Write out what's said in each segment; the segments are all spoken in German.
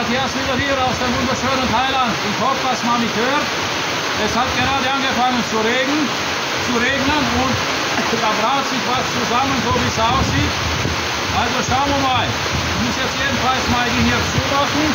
Matthias wieder hier aus dem wunderschönen Thailand. Ich hoffe, dass man mich hört. Es hat gerade angefangen zu regnen, zu regnen und da braut sich was zusammen, so wie es aussieht. Also schauen wir mal. Ich muss jetzt jedenfalls mal die hier zumachen.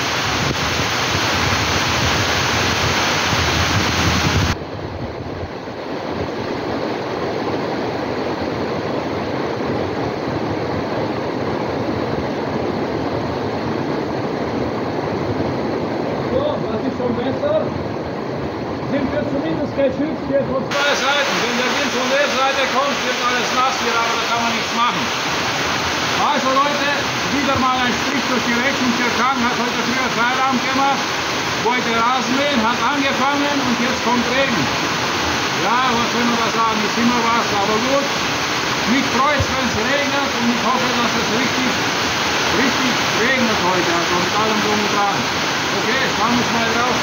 Geschützt wird von zwei Seiten. Wenn der Wind von der Seite kommt, wird alles nass hier, aber da kann man nichts machen. Also Leute, wieder mal ein Strich durch die Rechnung. Der Kang hat heute früher Feierabend gemacht, wollte Rasenmähen, hat angefangen und jetzt kommt Regen. Ja, was soll man da sagen, ist immer was, aber gut. Mich freut es, wenn es regnet und ich hoffe, dass es richtig, richtig regnet heute, also mit allem drum und dran. Okay, schauen wir mal drauf.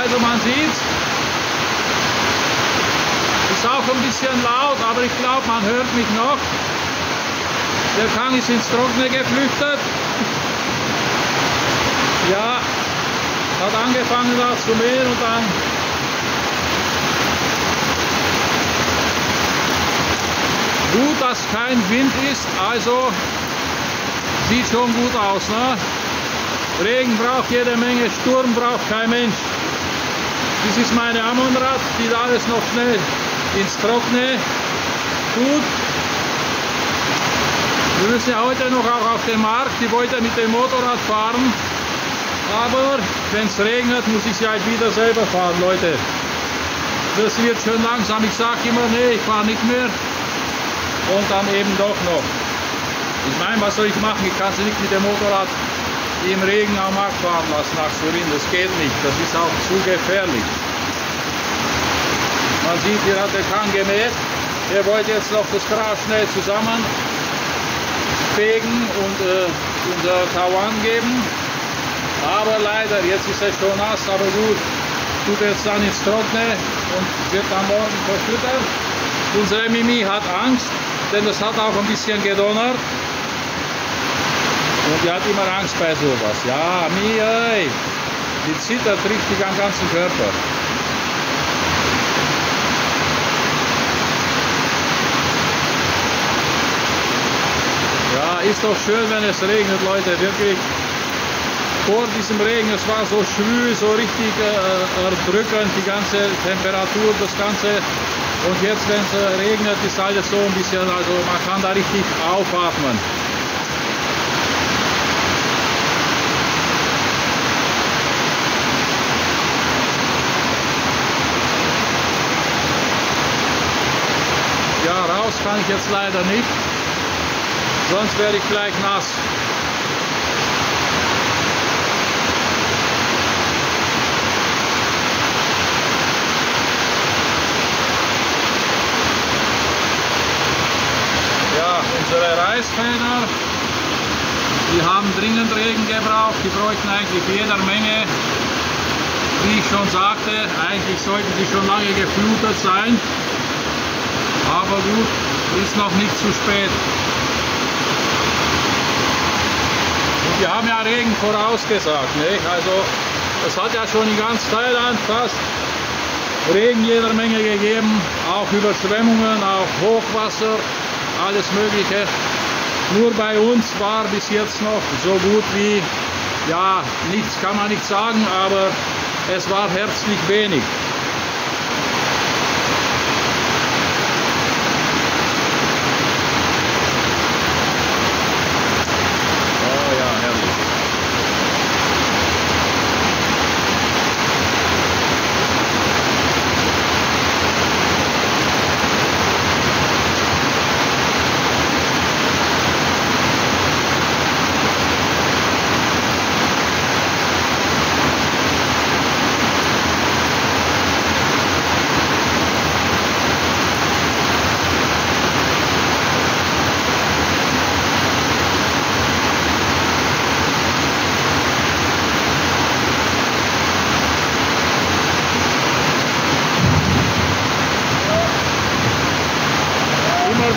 Also man sieht, ist auch ein bisschen laut, aber ich glaube, man hört mich noch. Der Kang ist ins Trockene geflüchtet. Ja, hat angefangen da zu mähen und dann gut, dass kein Wind ist, also sieht schon gut aus. Ne? Regen braucht jede Menge, Sturm braucht kein Mensch. Das ist meine Ammonrad, die alles noch schnell ins Trockene tut. Wir müssen ja heute noch auch auf den Markt, ich wollte mit dem Motorrad fahren, aber wenn es regnet, muss ich sie halt wieder selber fahren, Leute. Das wird schön langsam, ich sage immer, nee, ich fahre nicht mehr und dann eben doch noch. Ich meine, was soll ich machen, ich kann sie nicht mit dem Motorrad im Regen am Markt fahren lassen nach Surin. Das geht nicht, das ist auch zu gefährlich. Man sieht, hier hat der Kahn gemäht. Er wollte jetzt noch das Gras schnell zusammen fegen und äh, unser Tawan geben. Aber leider, jetzt ist er schon nass, aber gut, tut jetzt dann ins Trockene und wird dann morgen verschüttet. Unsere Mimi hat Angst, denn es hat auch ein bisschen gedonnert. Und die hat immer Angst bei sowas. Ja, mi, ey. Die zittert richtig am ganzen Körper. Ja, ist doch schön, wenn es regnet, Leute. Wirklich. Vor diesem Regen, es war so schwül, so richtig äh, erdrückend, die ganze Temperatur, das Ganze. Und jetzt, wenn es äh, regnet, ist alles so ein bisschen, also man kann da richtig aufatmen. Raus kann ich jetzt leider nicht, sonst werde ich gleich nass. Ja, unsere Reisfelder, die haben dringend Regen gebraucht, die bräuchten eigentlich jeder Menge. Wie ich schon sagte, eigentlich sollten sie schon lange geflutet sein. Aber gut, ist noch nicht zu spät. Und wir haben ja Regen vorausgesagt. Nicht? Also es hat ja schon in ganz Thailand fast Regen jeder Menge gegeben, auch Überschwemmungen, auch Hochwasser, alles Mögliche. Nur bei uns war bis jetzt noch so gut wie, ja, nichts kann man nicht sagen, aber es war herzlich wenig.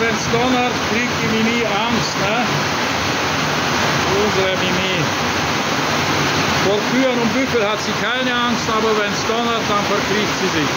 Wenn es donnert, kriegt die Mimi Angst. Ne? Unsere Mimi. Vor Kühen und Büffel hat sie keine Angst, aber wenn es donnert, dann verkriecht sie sich.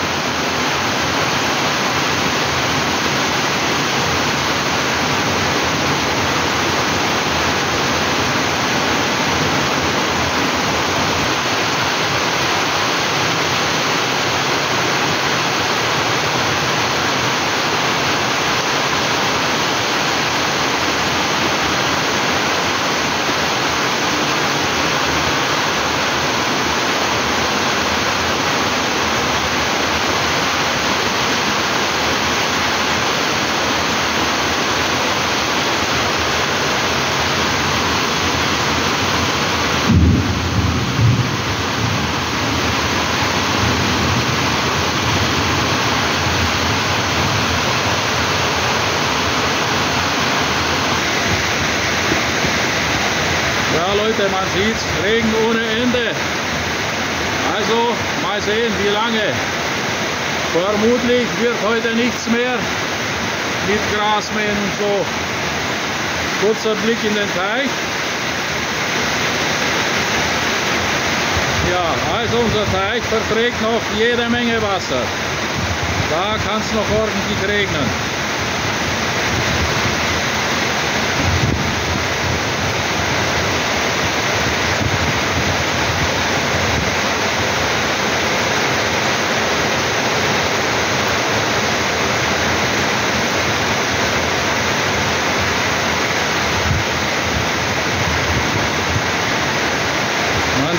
Sieht Regen ohne Ende. Also mal sehen, wie lange. Vermutlich wird heute nichts mehr mit Grasmähen und so. Kurzer Blick in den Teich. Ja, also unser Teich verträgt noch jede Menge Wasser. Da kann es noch ordentlich regnen.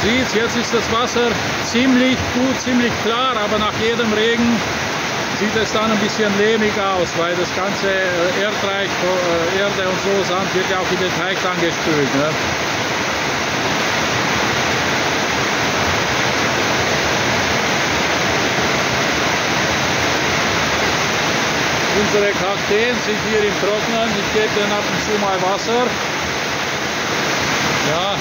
sieht, jetzt ist das Wasser ziemlich gut, ziemlich klar, aber nach jedem Regen sieht es dann ein bisschen lehmig aus, weil das ganze äh, Erdreich, äh, Erde und so Sand wird ja auch in den Teich angespült. Ne? Unsere Kakteen sind hier im Trocknen. Ich gebe denen ab und zu mal Wasser. Ja,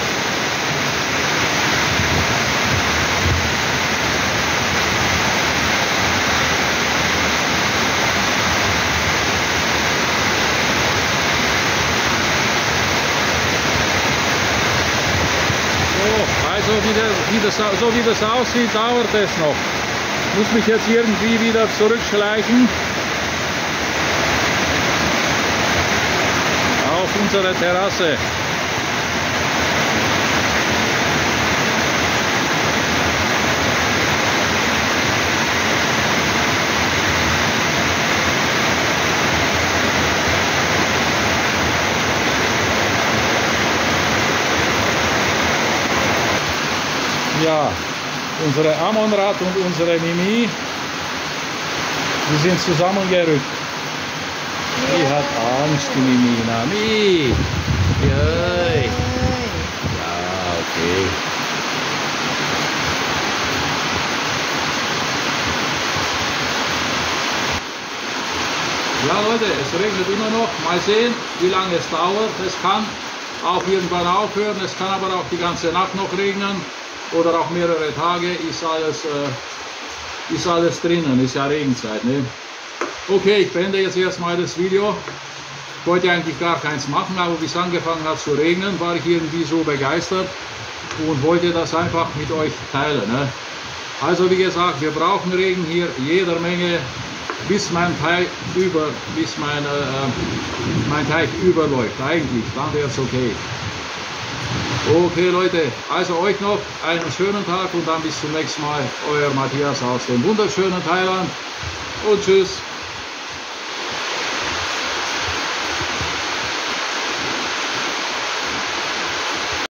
Also wie, der, wie das, so wie das aussieht, dauert es noch. Ich muss mich jetzt irgendwie wieder zurückschleichen auf unsere Terrasse. Ja, unsere Amonrad und unsere Mimi, die sind zusammengerückt. Die hat Angst, die Mimi. Nami. Ja, okay. Ja Leute, es regnet immer noch. Mal sehen, wie lange es dauert. Es kann auch irgendwann aufhören. Es kann aber auch die ganze Nacht noch regnen oder auch mehrere Tage ist alles, äh, ist alles drinnen, ist ja Regenzeit. Ne? Okay, ich beende jetzt erstmal das Video. Ich wollte eigentlich gar keins machen, aber bis es angefangen hat zu regnen, war ich irgendwie so begeistert und wollte das einfach mit euch teilen. Ne? Also wie gesagt, wir brauchen Regen hier jeder Menge, bis mein Teich über, bis meine, äh, mein Teich überläuft. Eigentlich, dann wäre es okay. Okay Leute, also euch noch einen schönen Tag und dann bis zum nächsten Mal. Euer Matthias aus dem wunderschönen Thailand und tschüss.